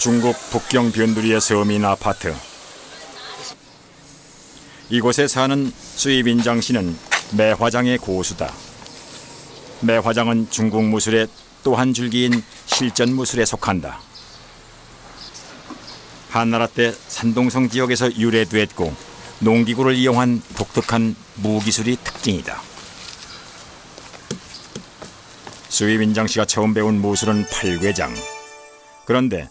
중국 북경 변두리의 서민 아파트. 이곳에 사는 수입인장 씨는 매화장의 고수다. 매화장은 중국 무술의 또 한 줄기인 실전 무술에 속한다. 한나라 때 산동성 지역에서 유래됐고 농기구를 이용한 독특한 무기술이 특징이다. 수입인장 씨가 처음 배운 무술은 팔괘장. 그런데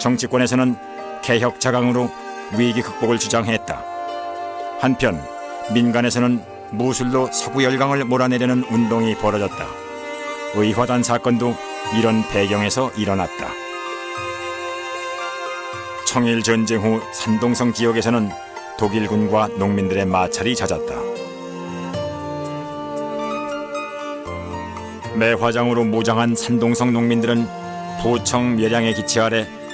정치권에서는 개혁 자강으로 위기 극복을 주장했다. 한편 민간에서는 무술로 서구 열강을 몰아내려는 운동이 벌어졌다. 의화단 사건도 이런 배경에서 일어났다. 청일 전쟁 후 산동성 지역에서는 독일군과 농민들의 마찰이 잦았다. 매화장으로 무장한 산동성 농민들은 부청 멸양의 기치 아래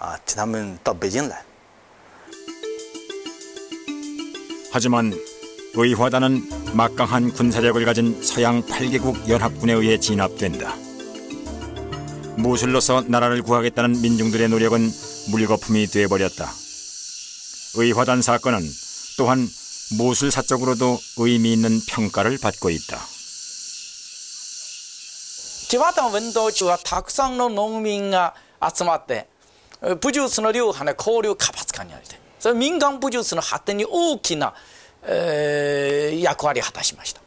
啊，请他们到北京来。 하지만 의화단은 막강한 군사력을 가진 서양 8개국 연합군에 의해 진압된다. 무술로서 나라를 구하겠다는 민중들의 노력은 물거품이 돼버렸다. 의화단 사건은 또한 무술사적으로도 의미 있는 평가를 받고 있다. 千葉丹運動中はたくさんの農民が集まって 武術の流派の交流活発化にありてそれ民間武術の発展に大きな、えー役割を果たしました。